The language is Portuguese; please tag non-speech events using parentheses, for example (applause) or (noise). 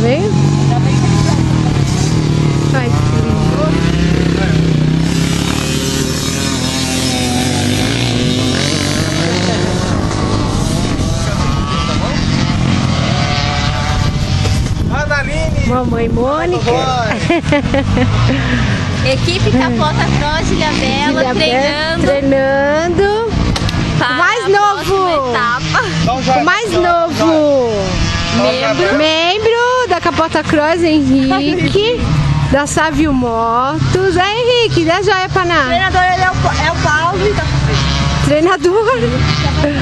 vendo? Tá Mamãe Mônica! (laughs) Equipe Capota Cross de Gabela treinando. Treinando. Para mais novo. Etapa. O mais novo. Membro. Membro da Capota Cross, Henrique. Da Savio Motos. É, Henrique, dá joia pra O nada. treinador ele é o, é o Paulo e Treinador.